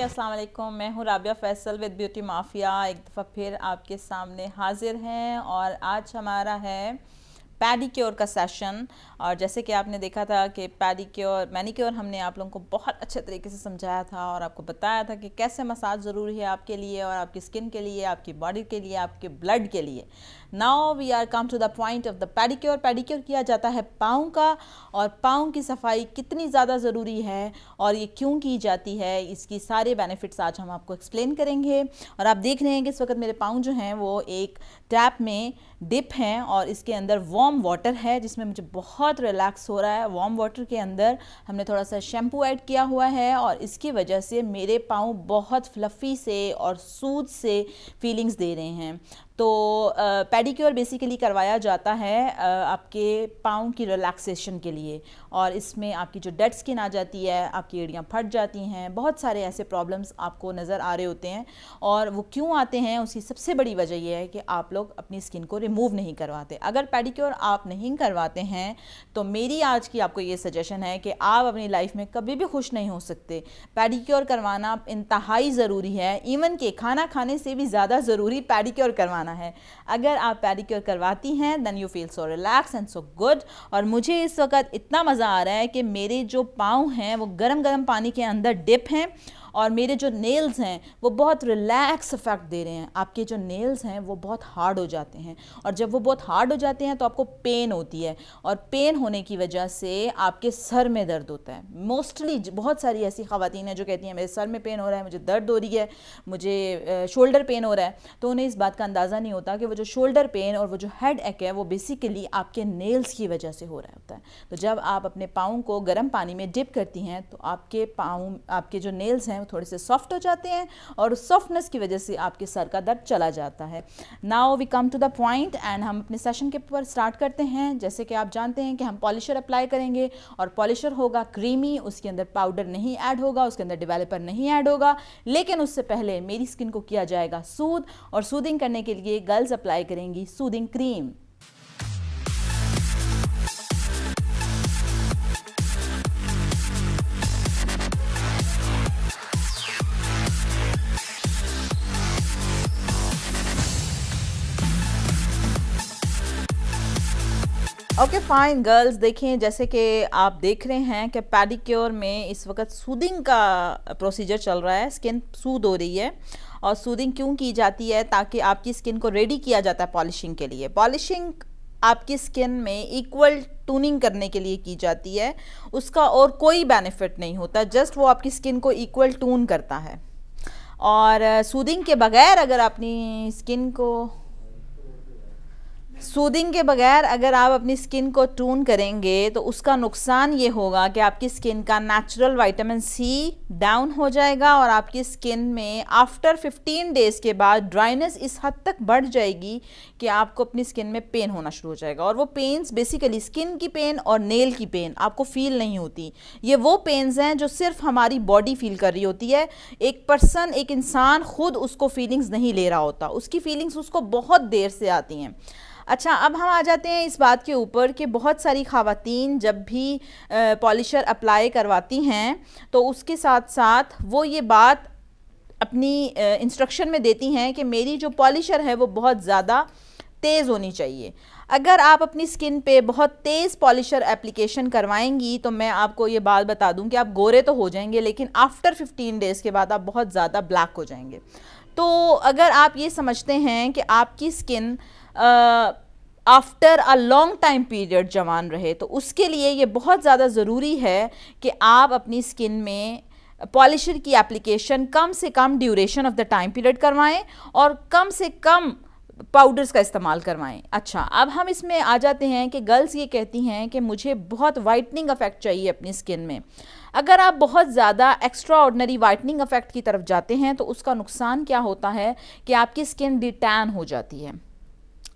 अस्सलाम वालेकुम। मैं हूँ Rabia Faisal with beauty mafia एक दफ़ा फिर आपके सामने हाजिर हैं और आज हमारा है पैडिक्योर का सेशन और जैसे कि आपने देखा था कि पैडिक्योर, मैनिक्योर हमने आप लोगों को बहुत अच्छे तरीके से समझाया था और आपको बताया था कि कैसे मसाज ज़रूरी है आपके लिए और आपकी स्किन के लिए, आपकी बॉडी के लिए, आपके ब्लड के लिए। Now we are come to the point of the pedicure. Pedicure किया जाता है पाँव का, और पाँव की सफ़ाई कितनी ज़्यादा ज़रूरी है और ये क्यों की जाती है, इसकी सारे बेनिफिट्स आज हम आपको एक्सप्लेन करेंगे। और आप देख रहे हैं कि इस वक्त मेरे पाँव जो हैं वो एक टैप में डिप हैं और इसके अंदर वार्म वाटर है, जिसमें मुझे बहुत रिलैक्स हो रहा है। वार्म वाटर के अंदर हमने थोड़ा सा शैम्पू ऐड किया हुआ है और इसकी वजह से मेरे पाँव बहुत फ्लफ़ी से और सूद से फीलिंग्स दे रहे हैं। तो पेडिक्योर बेसिकली करवाया जाता है आपके पाँव की रिलैक्सेशन के लिए। और इसमें आपकी जो डेड स्किन आ जाती है, आपकी एड़ियाँ फट जाती हैं, बहुत सारे ऐसे प्रॉब्लम्स आपको नज़र आ रहे होते हैं। और वो क्यों आते हैं, उसकी सबसे बड़ी वजह यह है कि आप लोग अपनी स्किन को रिमूव नहीं करवाते। अगर पेडिक्योर आप नहीं करवाते हैं तो मेरी आज की आपको ये सजेशन है कि आप अपनी लाइफ में कभी भी खुश नहीं हो सकते। पेडिक्योर करवाना इंतहाई ज़रूरी है। इवन के खाना खाने से भी ज़्यादा ज़रूरी पेडिक्योर करवाना करवाना है। अगर आप पेडिक्योर करवाती हैं then you feel so relax and so good और मुझे इस वक्त इतना मज़ा आ रहा है कि मेरे जो पाँव हैं, वो गर्म गर्म पानी के अंदर डिप हैं और मेरे जो नेल्स हैं, वो बहुत रिलैक्स इफ़ेक्ट दे रहे हैं। आपके जो नेल्स हैं, वो बहुत हार्ड हो जाते हैं। और जब वो बहुत हार्ड हो जाते हैं तो आपको पेन होती है। और पेन होने की वजह से आपके सर में दर्द होता है। मोस्टली बहुत सारी ऐसी खातन हैं जो कहती हैं, मेरे सर में पेन हो रहा है, मुझे दर्द हो रही है, मुझे शोल्डर पेन हो रहा है। तो उन्हें इस बात का अंदाज़ा नहीं होता कि वो जो शोल्डर पेन और वो जो हेड एक है, वो बेसिकली आपके नेल्स की वजह से हो रहा होता है। तो जब आप अपने पाँव को गर्म पानी में डिप करती हैं तो आपके पाँव, आपके जो नेल्स हैं थोड़े से सॉफ्ट हो जाते हैं और सॉफ्टनेस की वजह से आपके सर का दर्द चला जाता है। Now we come to the point and हम अपने सेशन के ऊपर स्टार्ट करते हैं। जैसे कि आप जानते हैं कि हम पॉलिशर अप्लाई करेंगे और पॉलिशर होगा क्रीमी उसके अंदर पाउडर नहीं ऐड होगा, उसके अंदर डिवेलपर नहीं ऐड होगा। लेकिन उससे पहले मेरी स्किन को किया जाएगा सूद और सूदिंग करने के लिए गर्ल्स अप्लाई करेंगी soothing cream okay fine girls देखें जैसे कि आप देख रहे हैं कि पैडिक्योर में इस वक्त सूदिंग का प्रोसीजर चल रहा है। स्किन सूद हो रही है। और सूदिंग क्यों की जाती है? ताकि आपकी स्किन को रेडी किया जाता है पॉलिशिंग के लिए। पॉलिशिंग आपकी स्किन में इक्वल टूनिंग करने के लिए की जाती है। उसका और कोई बेनिफिट नहीं होता जस्ट वो आपकी स्किन को इक्वल टून करता है। और सूदिंग के बगैर अगर अपनी स्किन को सूदिंग के बगैर अगर आप अपनी स्किन को टून करेंगे तो उसका नुकसान ये होगा कि आपकी स्किन का नेचुरल विटामिन सी डाउन हो जाएगा और आपकी स्किन में आफ्टर 15 डेज़ के बाद ड्राइनेस इस हद तक बढ़ जाएगी कि आपको अपनी स्किन में पेन होना शुरू हो जाएगा। और वो पेन्स बेसिकली स्किन की पेन और नेल की पेन आपको फील नहीं होती। ये वो पेन्स हैं जो सिर्फ़ हमारी बॉडी फील कर रही होती है। एक पर्सन एक इंसान खुद उसको फीलिंग्स नहीं ले रहा होता। उसकी फीलिंग्स उसको बहुत देर से आती हैं। अच्छा अब हम आ जाते हैं इस बात के ऊपर कि बहुत सारी खातन जब भी पॉलिशर अप्लाई करवाती हैं तो उसके साथ साथ वो ये बात अपनी इंस्ट्रक्शन में देती हैं कि मेरी जो पॉलिशर है वो बहुत ज़्यादा तेज़ होनी चाहिए। अगर आप अपनी स्किन पे बहुत तेज़ पॉलिशर एप्लीकेशन करवाएँगी तो मैं आपको ये बात बता दूँ कि आप गोरे तो हो जाएँगे, लेकिन आफ्टर 15 डेज़ के बाद आप बहुत ज़्यादा ब्लैक हो जाएँगे। तो अगर आप ये समझते हैं कि आपकी skin after a long time period जवान रहे तो उसके लिए ये बहुत ज़्यादा ज़रूरी है कि आप अपनी स्किन में पॉलिशर की एप्लीकेशन कम से कम duration of the time period करवाएँ और कम से कम पाउडर्स का इस्तेमाल करवाएँ। अच्छा अब हम इसमें आ जाते हैं कि गर्ल्स ये कहती हैं कि मुझे बहुत वाइटनिंग अफेक्ट चाहिए अपनी स्किन में। अगर आप बहुत ज़्यादा एक्स्ट्रा ऑर्डनरी वाइटनिंग अफेक्ट की तरफ़ जाते हैं तो उसका नुकसान क्या होता है कि आपकी स्किन डिटैन हो जाती है।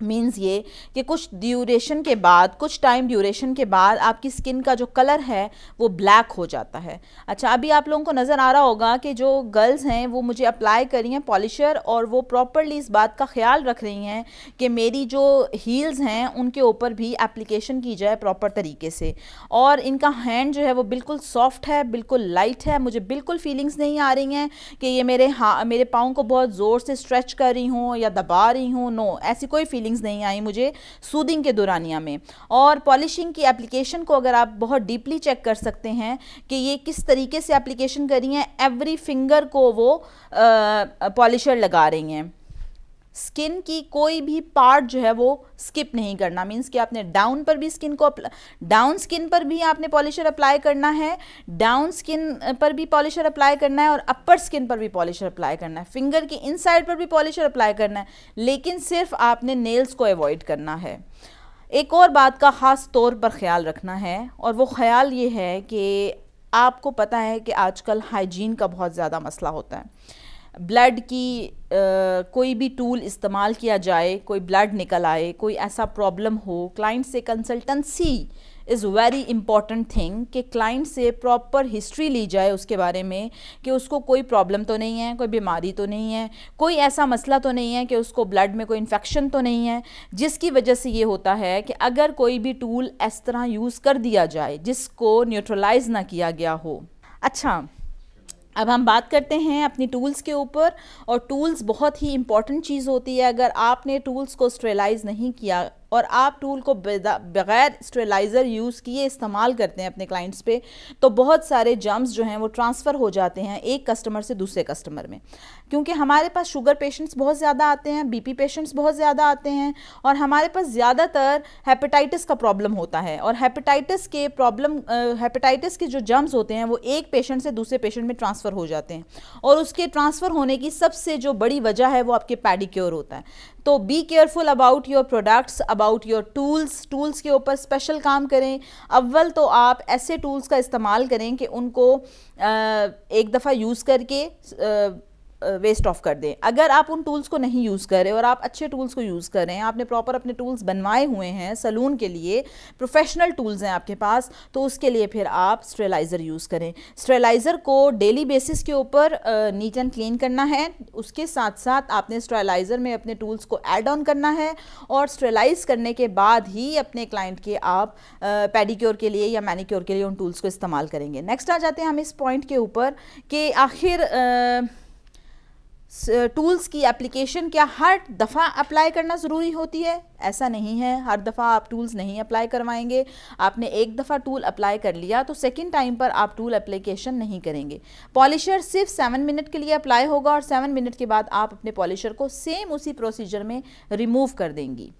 मीन्स ये कि कुछ ड्यूरेशन के बाद, कुछ टाइम ड्यूरेशन के बाद आपकी स्किन का जो कलर है, वो ब्लैक हो जाता है। अच्छा अभी आप लोगों को नज़र आ रहा होगा कि जो गर्ल्स हैं, वो मुझे अप्लाई करी हैं पॉलिशर और वो प्रॉपरली इस बात का ख्याल रख रही हैं कि मेरी जो हील्स हैं, उनके ऊपर भी एप्लीकेशन की जाए प्रॉपर तरीके से। और इनका हैंड जो है, वो बिल्कुल सॉफ्ट है, बिल्कुल लाइट है। मुझे बिल्कुल फीलिंग्स नहीं आ रही हैं कि ये मेरे हाँ मेरे पाँव को बहुत ज़ोर से स्ट्रेच कर रही हूँ या दबा रही हूँ नो ऐसी कोई फीलिंग फीलिंग्स नहीं आई मुझे सूदिंग के दौरानिया में। और पॉलिशिंग की एप्लीकेशन को अगर आप बहुत डीपली चेक कर सकते हैं कि ये किस तरीके से एप्लीकेशन करी है एवरी फिंगर को वो पॉलिशर लगा रही हैं। स्किन की कोई भी पार्ट जो है वो स्किप नहीं करना। मीन्स कि आपने डाउन पर भी स्किन को डाउन स्किन पर भी आपने पॉलिशर अप्लाई करना है, डाउन स्किन पर भी पॉलिशर अप्लाई करना है और अपर स्किन पर भी पॉलिशर अप्लाई करना है। फिंगर की इनसाइड पर भी पॉलिशर अप्लाई करना है, लेकिन सिर्फ़ आपने नेल्स को अवॉइड करना है। एक और बात का ख़ास तौर पर ख्याल रखना है, और वो ख्याल ये है कि आपको पता है कि आजकल हाइजीन का बहुत ज़्यादा मसला होता है। ब्लड की आ, कोई भी टूल इस्तेमाल किया जाए कोई ब्लड निकल आए कोई ऐसा प्रॉब्लम हो क्लाइंट से consultancy is very important thing कि क्लाइंट से प्रॉपर हिस्ट्री ली जाए उसके बारे में कि उसको कोई प्रॉब्लम तो नहीं है कोई बीमारी तो नहीं है कोई ऐसा मसला तो नहीं है कि उसको ब्लड में कोई इन्फेक्शन तो नहीं है जिसकी वजह से ये होता है कि अगर कोई भी टूल इस तरह यूज़ कर दिया जाए जिसको न्यूट्रलाइज ना किया गया हो। अच्छा अब हम बात करते हैं अपनी टूल्स के ऊपर, और टूल्स बहुत ही इंपॉर्टेंट चीज़ होती है अगर आपने टूल्स को स्ट्रेलाइज नहीं किया और आप टूल को बगैर स्टेलाइज़र यूज़ किए इस्तेमाल करते हैं अपने क्लाइंट्स पे तो बहुत सारे जम्स जो हैं वो ट्रांसफ़र हो जाते हैं एक कस्टमर से दूसरे कस्टमर में। क्योंकि हमारे पास शुगर पेशेंट्स बहुत ज़्यादा आते हैं बीपी पेशेंट्स बहुत ज़्यादा आते हैं और हमारे पास ज़्यादातर हेपेटाइटिस का प्रॉब्लम होता है और हेपेटाइटिस के प्रॉब्लम हेपेटाइटिस के जो जम्स होते हैं वो एक पेशेंट से दूसरे पेशेंट में ट्रांसफ़र हो जाते हैं और उसके ट्रांसफ़र होने की सबसे जो बड़ी वजह है वो आपके पैडिक्योर होता है। तो be careful about your products about your tools tools के ऊपर स्पेशल काम करें। अव्वल तो आप ऐसे टूल्स का इस्तेमाल करें कि उनको एक दफ़ा यूज़ करके वेस्ट ऑफ़ कर दें। अगर आप उन टूल्स को नहीं यूज़ करें और आप अच्छे टूल्स को यूज़ करें आपने प्रॉपर अपने टूल्स बनवाए हुए हैं सलून के लिए प्रोफेशनल टूल्स हैं आपके पास तो उसके लिए फिर आप स्ट्रेलाइज़र यूज़ करें। स्ट्रेलाइज़र को डेली बेसिस के ऊपर नीट एंड क्लीन करना है। उसके साथ साथ आपने स्ट्रेलाइज़र में अपने टूल्स को ऐड ऑन करना है और स्ट्रेलाइज करने के बाद ही अपने क्लाइंट के आप पेडिक्योर के लिए या मैनिक्योर के लिए उन टूल्स को इस्तेमाल करेंगे। नेक्स्ट आ जाते हैं हम इस पॉइंट के ऊपर कि आखिर टूल्स की एप्लीकेशन क्या हर दफ़ा अप्लाई करना ज़रूरी होती है? ऐसा नहीं है। हर दफ़ा आप टूल्स नहीं अप्लाई करवाएँगे। आपने एक दफ़ा टूल अप्लाई कर लिया तो सेकंड टाइम पर आप टूल एप्लीकेशन नहीं करेंगे। पॉलिशर सिर्फ़ सेवन मिनट के लिए अप्लाई होगा और सेवन मिनट के बाद आप अपने पॉलिशर को सेम उसी प्रोसीजर में रिमूव कर देंगी।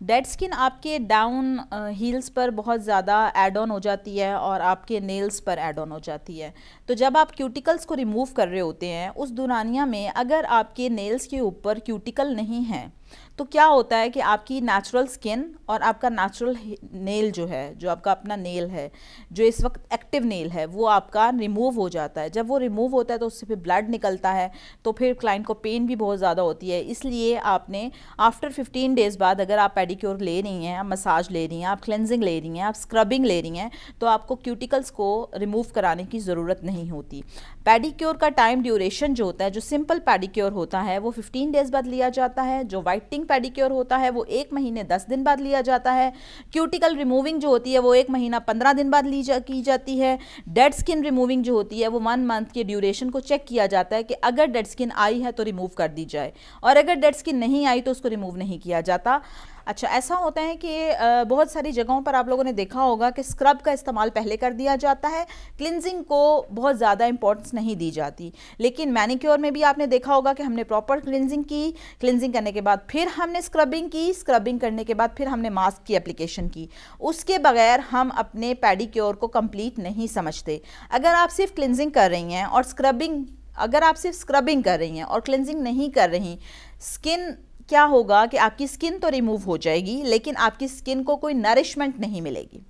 डेड स्किन आपके डाउन हील्स पर बहुत ज़्यादा एड ऑन हो जाती है और आपके नेल्स पर एड ऑन हो जाती है। तो जब आप क्यूटिकल्स को रिमूव कर रहे होते हैं, उस दुरानिया में अगर आपके नेल्स के ऊपर क्यूटिकल नहीं है तो क्या होता है कि आपकी नेचुरल स्किन और आपका नेचुरल नेल जो है, जो आपका अपना नेल है, जो इस वक्त एक्टिव नेल है, वो आपका रिमूव हो जाता है। जब वो रिमूव होता है तो उससे फिर ब्लड निकलता है तो फिर क्लाइंट को पेन भी बहुत ज़्यादा होती है। इसलिए आपने आफ्टर 15 डेज़ बाद अगर आप पेडिक्योर ले रही हैं, आप मसाज ले रही हैं, आप क्लेंजिंग ले रही हैं, आप स्क्रबिंग ले रही हैं तो आपको क्यूटिकल्स को रिमूव कराने की ज़रूरत नहीं होती। पेडिक्योर का टाइम ड्यूरेशन जो होता है, जो सिंपल पेडिक्योर होता है, वो फिफ्टीन डेज़ बाद लिया जाता है, जो वाइटिंग पेडिक्योर होता है, वो एक महीने दस दिन बाद लिया जाता है। क्यूटिकल रिमूविंग जो होती है, वो एक महीना पंद्रह दिन बाद ली जा, की जाती है। डेड स्किन रिमूविंग जो होती है, वो वन मंथ के ड्यूरेशन को चेक किया जाता है कि अगर डेड स्किन आई है तो रिमूव कर दी जाए। और अगर डेड स्किन नहीं आई तो उसको रिमूव नहीं किया जाता। अच्छा ऐसा होता है कि बहुत सारी जगहों पर आप लोगों ने देखा होगा कि स्क्रब का इस्तेमाल पहले कर दिया जाता है, क्लिनजिंग को बहुत ज़्यादा इंपॉर्टेंस नहीं दी जाती। लेकिन मैनिक्योर में भी आपने देखा होगा कि हमने प्रॉपर क्लिनजिंग की क्लिनजिंग करने के बाद फिर हमने स्क्रबिंग की स्क्रबिंग करने के बाद फिर हमने मास्क की एप्लीकेशन की। उसके बगैर हम अपने पैडिक्योर को कंप्लीट नहीं समझते। अगर आप सिर्फ़ क्लिनजिंग कर रही हैं और स्क्रबिंग अगर आप सिर्फ़ स्क्रबिंग कर रही हैं और क्लिनजिंग नहीं कर रही स्किन क्या होगा कि आपकी स्किन तो रिमूव हो जाएगी, लेकिन आपकी स्किन को कोई नरिशमेंट नहीं मिलेगी।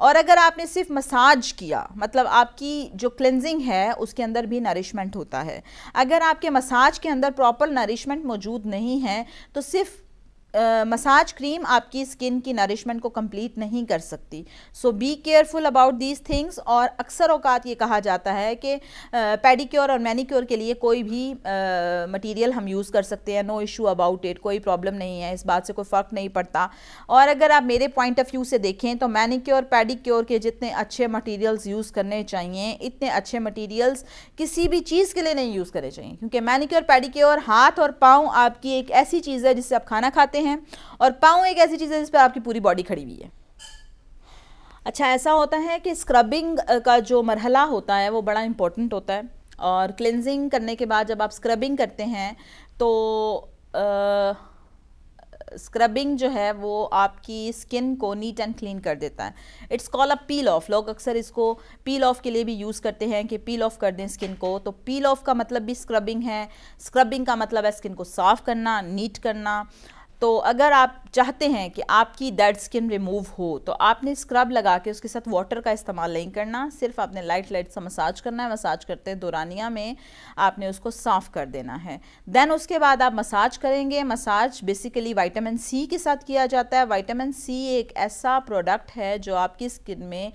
और अगर आपने सिर्फ़ मसाज किया मतलब आपकी जो क्लेंजिंग है, उसके अंदर भी नरिशमेंट होता है। अगर आपके मसाज के अंदर प्रॉपर नरिशमेंट मौजूद नहीं है तो सिर्फ़ मसाज क्रीम आपकी स्किन की नरिशमेंट को कंप्लीट नहीं कर सकती। So be careful about these things और अक्सर अवकात ये कहा जाता है कि पेडिक्योर और मैनिक्योर के लिए कोई भी मटेरियल हम यूज़ कर सकते हैं नो इशू अबाउट इट कोई प्रॉब्लम नहीं है, इस बात से कोई फ़र्क नहीं पड़ता। और अगर आप मेरे पॉइंट ऑफ़ व्यू से देखें तो मैनिक्योर पेडिक्योर के जितने अच्छे मटीरियल्स यूज़ करने चाहिए, इतने अच्छे मटीरियल्स किसी भी चीज़ के लिए नहीं यूज़ करने चाहिए। क्योंकि मैनिक्योर पेडिक्योर हाथ और पाँव आपकी एक ऐसी चीज़ है जिससे आप खाना खाते हैं हैं और पाँव एक ऐसी चीज़ है जिस पर आपकी पूरी बॉडी खड़ी हुई है। अच्छा ऐसा होता है कि स्क्रबिंग का जो मरहला होता है वो बड़ा इंपॉर्टेंट होता है और क्लिनजिंग करने के बाद जब आप स्क्रबिंग करते हैं तो आ, स्क्रबिंग जो है वो आपकी स्किन को नीट एंड क्लीन कर देता है। It's call a peel off लोग अक्सर इसको पील ऑफ़ के लिए भी यूज़ करते हैं कि पील ऑफ़ कर दें स्किन को। तो पील ऑफ़ का मतलब भी स्क्रबिंग है। स्क्रबिंग का मतलब है स्किन को साफ़ करना नीट करना। तो अगर आप चाहते हैं कि आपकी डेड स्किन रिमूव हो तो आपने स्क्रब लगा के उसके साथ वाटर का इस्तेमाल नहीं करना। सिर्फ़ आपने लाइट लाइट सा मसाज करना है मसाज करते दौरानिया में, आपने उसको साफ़ कर देना है। देन उसके बाद आप मसाज करेंगे। मसाज बेसिकली वाइटामिन सी के साथ किया जाता है। वाइटामिन सी एक ऐसा प्रोडक्ट है जो आपकी स्किन में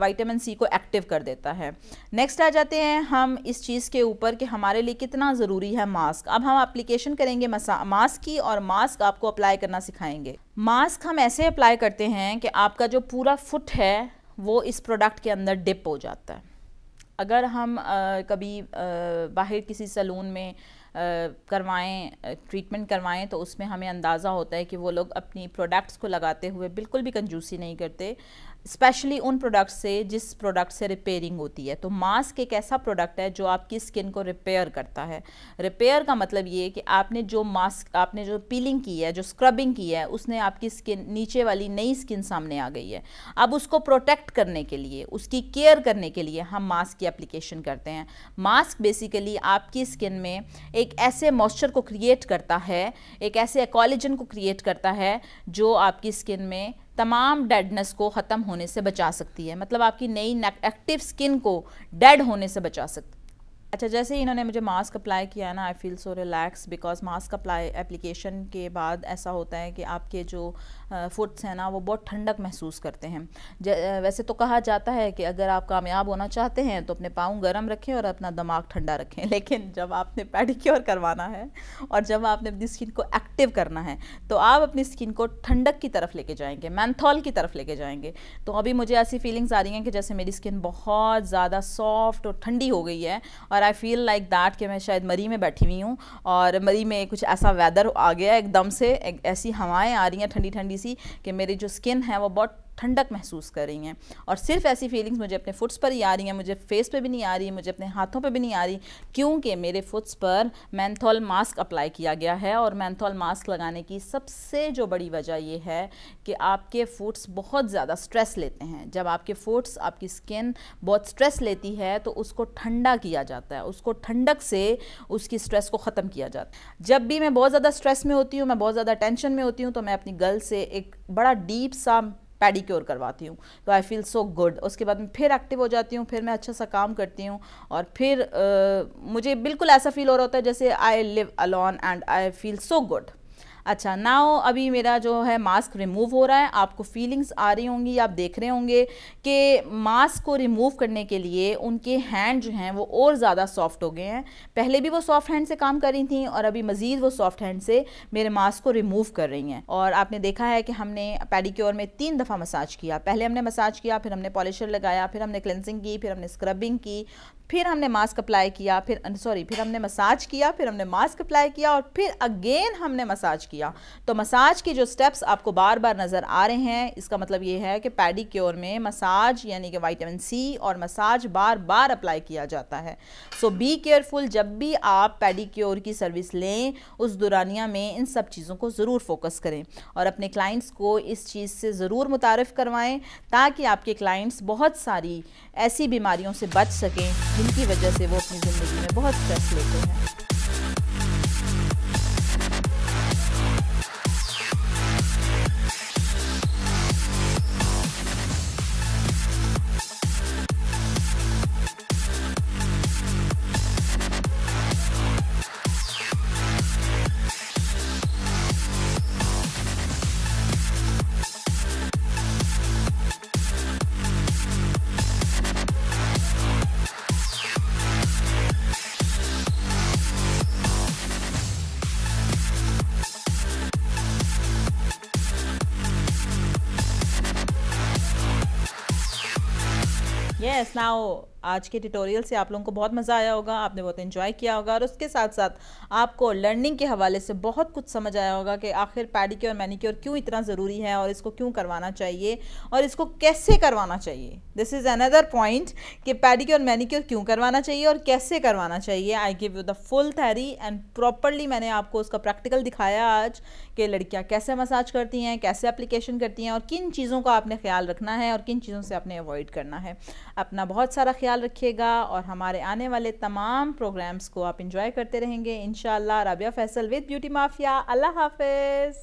वाइटामिन सी को एक्टिव कर देता है। नेक्स्ट आ जाते हैं हम इस चीज़ के ऊपर कि हमारे लिए कितना ज़रूरी है मास्क अब हम अप्लीकेशन करेंगे मास्क की और मास्क मास्क आपको अप्लाई करना सिखाएँगे। मास्क हम ऐसे अप्लाई करते हैं कि आपका जो पूरा फुट है वो इस प्रोडक्ट के अंदर डिप हो जाता है। अगर हम आ, कभी आ, बाहर किसी सलून में करवाएँ ट्रीटमेंट करवाएँ तो उसमें हमें अंदाज़ा होता है कि वो लोग अपनी प्रोडक्ट्स को लगाते हुए बिल्कुल भी कंजूसी नहीं करते। स्पेशली उन प्रोडक्ट से जिस प्रोडक्ट से रिपेयरिंग होती है। तो मास्क एक ऐसा प्रोडक्ट है जो आपकी स्किन को रिपेयर करता है। रिपेयर का मतलब ये कि आपने जो मास्क आपने जो पीलिंग की है, जो स्क्रबिंग की है, उसने आपकी स्किन नीचे वाली नई स्किन सामने आ गई है। अब उसको प्रोटेक्ट करने के लिए, उसकी केयर करने के लिए हम मास्क की एप्लीकेशन करते हैं। मास्क बेसिकली आपकी स्किन में एक ऐसे मॉइस्चर को क्रिएट करता है, एक ऐसे एकॉलिजन को क्रिएट करता है, जो आपकी स्किन में तमाम डेडनेस को ख़त्म होने से बचा सकती है। मतलब आपकी नई एक्टिव स्किन को डेड होने से बचा सकती है। अच्छा जैसे ही इन्होंने मुझे मास्क अप्लाई किया ना I feel so relax because mask apply application के बाद ऐसा होता है कि आपके जो फुट्स हैं ना, वो बहुत ठंडक महसूस करते हैं। वैसे तो कहा जाता है कि अगर आप कामयाब होना चाहते हैं तो अपने पाँव गर्म रखें और अपना दिमाग ठंडा रखें। लेकिन जब आपने पेडिक्योर करवाना है और जब आपने अपनी स्किन को एक्टिव करना है तो आप अपनी स्किन को ठंडक की तरफ़ लेके जाएँगे मैंथॉल की तरफ़ लेके जाएँगे। तो अभी मुझे ऐसी फीलिंग्स आ रही हैं कि जैसे मेरी स्किन बहुत ज़्यादा सॉफ्ट और ठंडी हो गई है और आई फील लाइक दैट कि मैं शायद मरी में बैठी हुई हूँ और मरी में कुछ ऐसा वेदर आ गया एकदम से एक ऐसी हवाएँ आ रही हैं ठंडी ठंडी सी कि मेरी जो स्किन है वो बहुत ठंडक महसूस कर रही हैं। और सिर्फ़ ऐसी फीलिंग्स मुझे अपने फुट्स पर ही आ रही हैं, मुझे फेस पे भी नहीं आ रही, मुझे अपने हाथों पे भी नहीं आ रही, क्योंकि मेरे फुट्स पर मैंथॉल मास्क अप्लाई किया गया है। और मैंथॉल मास्क लगाने की सबसे जो बड़ी वजह ये है कि आपके फुट्स बहुत ज़्यादा स्ट्रेस लेते हैं। जब आपके फुट्स आपकी स्किन बहुत स्ट्रेस लेती है तो उसको ठंडा किया जाता है। उसको ठंडक से उसकी स्ट्रेस को ख़त्म किया जाता है। जब भी मैं बहुत ज़्यादा स्ट्रेस में होती हूँ, मैं बहुत ज़्यादा टेंशन में होती हूँ तो मैं अपनी गर्ल से एक बड़ा डीप सा पैडिक्योर करवाती हूँ। तो आई फील सो गुड उसके बाद मैं फिर एक्टिव हो जाती हूँ फिर मैं अच्छा सा काम करती हूँ और फिर uh, मुझे बिल्कुल ऐसा फील हो रहा होता है जैसे I live alone and I feel so good अच्छा नाउ अभी मेरा जो है मास्क रिमूव हो रहा है, आपको फीलिंग्स आ रही होंगी, आप देख रहे होंगे कि मास्क को रिमूव करने के लिए उनके हैंड जो हैं वो और ज़्यादा सॉफ्ट हो गए हैं। पहले भी वो सॉफ्ट हैंड से काम कर रही थी और अभी मज़ीद वो सॉफ्ट हैंड से मेरे मास्क को रिमूव कर रही हैं। और आपने देखा है कि हमने पेडिक्योर में तीन दफ़ा मसाज किया। पहले हमने मसाज किया, फिर हमने पॉलिशर लगाया, फिर हमने क्लेंसिंग की, फिर हमने स्क्रबिंग की, फिर हमने मास्क अप्लाई किया, फिर सॉरी फिर हमने मसाज किया, फिर हमने मास्क अप्लाई किया और फिर अगेन हमने मसाज किया। तो मसाज के जो स्टेप्स आपको बार बार नज़र आ रहे हैं, इसका मतलब ये है कि पैडी क्योर में मसाज यानी कि वाइटामिन सी और मसाज बार बार अप्लाई किया जाता है। सो बी केयरफुल जब भी आप पैडी क्योर की सर्विस लें, उस दुरानिया में इन सब चीज़ों को ज़रूर फोकस करें और अपने क्लाइंट्स को इस चीज़ से ज़रूर मुतारफ़ करवाएँ, ताकि आपके क्लाइंट्स बहुत सारी ऐसी बीमारियों से बच सकें, जिनकी वजह से वो अपनी ज़िंदगी में बहुत स्ट्रेस लेते हैं। यस नाउ आज के ट्यूटोरियल से आप लोगों को बहुत मज़ा आया होगा, आपने बहुत इन्जॉय किया होगा और उसके साथ साथ आपको लर्निंग के हवाले से बहुत कुछ समझ आया होगा कि आखिर पैडिक्योर मैनिक्योर क्यों इतना ज़रूरी है और इसको क्यों करवाना चाहिए और इसको कैसे करवाना चाहिए। दिस इज़ अनदर पॉइंट कि पैडिक्योर मैनिक्योर क्यों करवाना चाहिए और कैसे करवाना चाहिए। I give you the full theory and properly मैंने आपको उसका प्रैक्टिकल दिखाया आज कि लड़कियाँ कैसे मसाज करती हैं, कैसे अप्लीकेशन करती हैं और किन चीज़ों का आपने ख्याल रखना है और किन चीज़ों से आपने अवॉइड करना है। अपना बहुत सारा ख्याल रखिएगा और हमारे आने वाले तमाम प्रोग्राम्स को आप इंजॉय करते रहेंगे। इनशाला Rabia Faisal with beauty mafia अल्लाह हाफिज़।